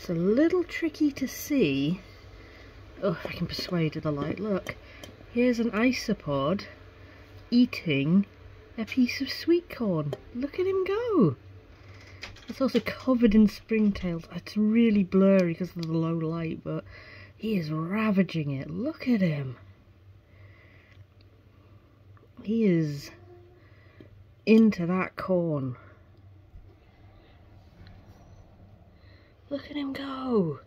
It's a little tricky to see. Oh, I can persuade the light. Look, here's an isopod eating a piece of sweet corn. Look at him go. It's also covered in springtails. It's really blurry because of the low light, but he is ravaging it. Look at him. He is into that corn. Look at him go.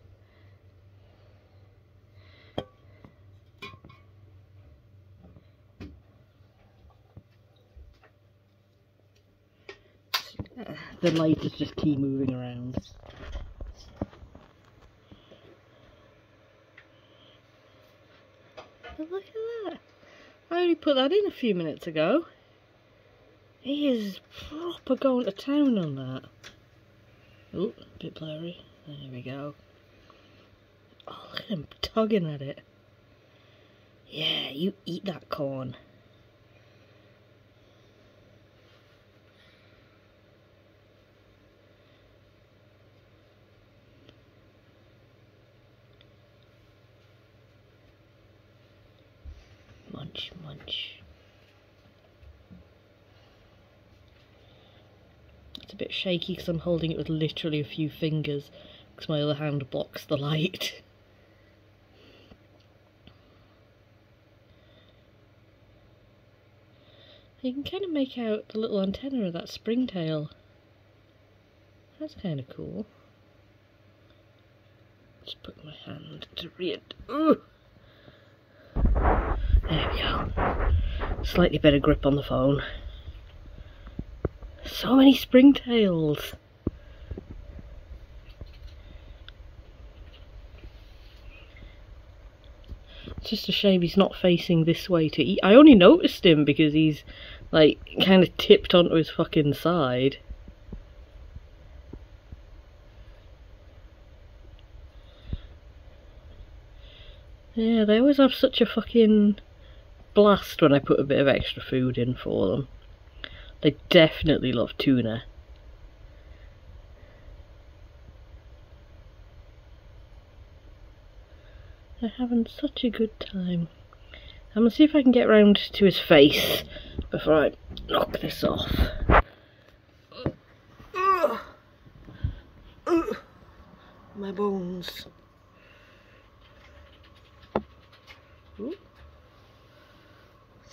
the light is just keep moving around. But look at that. I only put that in a few minutes ago. He is proper going to town on that. Oh, a bit blurry. There we go. Oh, look at him tugging at it. Yeah, you eat that corn. Munch, munch. It's a bit shaky because I'm holding it with literally a few fingers because my other hand blocks the light. You can kind of make out the little antenna of that springtail. That's kind of cool. Just put my hand to read. There we go. Slightly better grip on the phone. So many springtails. Just a shame he's not facing this way to eat. I only noticed him because he's like kind of tipped onto his fucking side. Yeah, they always have such a fucking blast when I put a bit of extra food in for them. They definitely love tuna. They're having such a good time. I'm gonna see if I can get round to his face before I knock this off. My bones.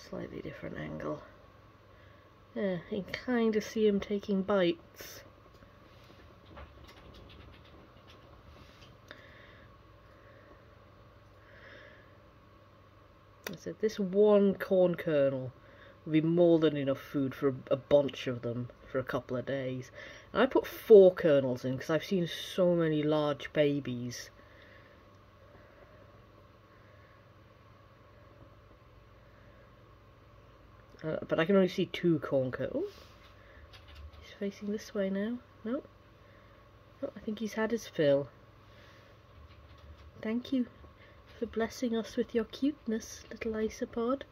Slightly different angle. Yeah, you can kind of see him taking bites. I said this one corn kernel would be more than enough food for a, a bunch of them for a couple of days. And I put four kernels in because I've seen so many large babies Uh, but I can only see two corn kernels. He's facing this way now. No. Oh, I think he's had his fill. Thank you for blessing us with your cuteness, little isopod.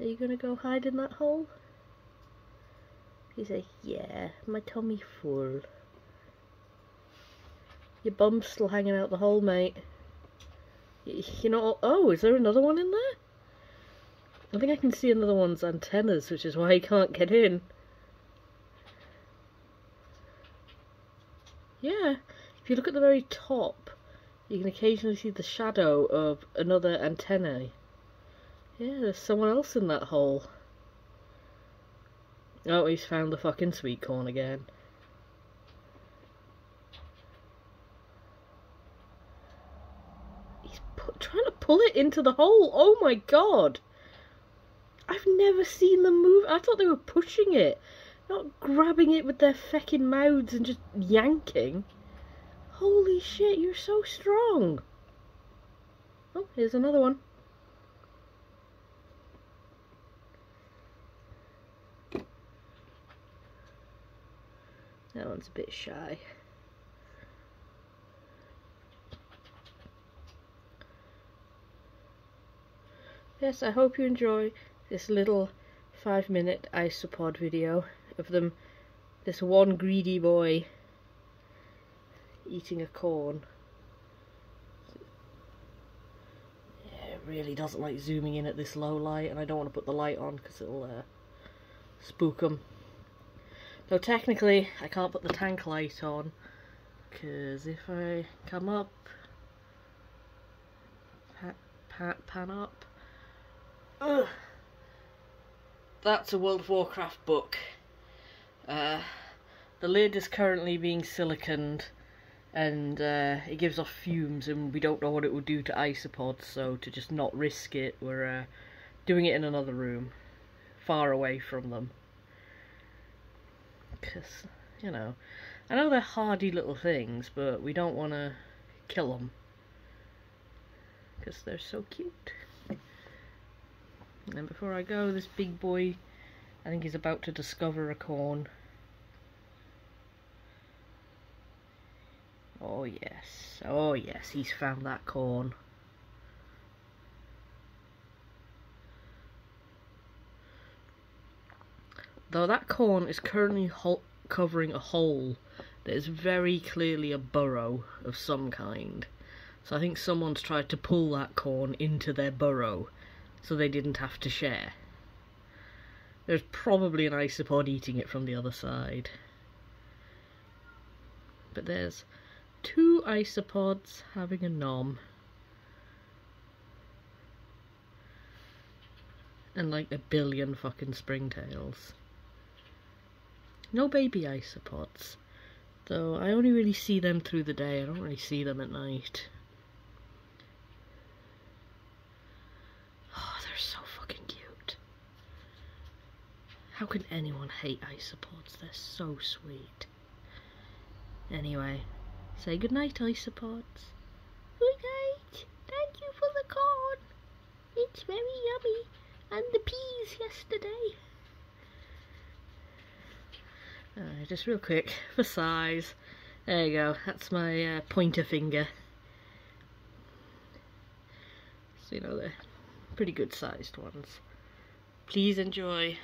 Are you gonna go hide in that hole? He's like, yeah, my tummy full. Your bum's still hanging out the hole, mate. You know, oh, is there another one in there? I think I can see another one's antennas, which is why he can't get in. Yeah, if you look at the very top, you can occasionally see the shadow of another antenna. Yeah, there's someone else in that hole. Oh, he's found the fucking sweet corn again. He's trying to pull it into the hole. Oh my god. I've never seen them move. I thought they were pushing it, not grabbing it with their feckin' mouths and just yanking. Holy shit, you're so strong. Oh, here's another one. That one's a bit shy. yes I hope you enjoy this little five minute isopod video of them this one greedy boy eating a corn. Yeah, it really doesn't like zooming in at this low light, and I don't want to put the light on because it'll uh, spook them. Though technically, I can't put the tank light on because if I come up, pan, pan, pan up, ugh, that's a World of Warcraft book. Uh, the lid is currently being siliconed and uh, it gives off fumes and we don't know what it will do to isopods so to just not risk it we're uh, doing it in another room far away from them. Because you know I know they're hardy little things but we don't want to kill them because they're so cute. And before I go this big boy I think he's about to discover a corn Oh yes, oh yes, he's found that corn. Though that corn is currently covering a hole that is very clearly a burrow of some kind. So I think someone's tried to pull that corn into their burrow so they didn't have to share. There's probably an isopod eating it from the other side. But there's two isopods having a nom. And like a billion fucking springtails. No baby isopods. Though I only really see them through the day, I don't really see them at night. Oh, they're so fucking cute. How can anyone hate isopods? They're so sweet. Anyway, Say goodnight, isopods. Good night. Thank you for the corn. It's very yummy. And the peas yesterday. Uh, just real quick, for size. There you go, that's my uh, pointer finger. So, you know, they're pretty good sized ones. Please enjoy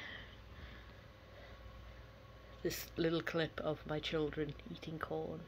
this little clip of my children eating corn.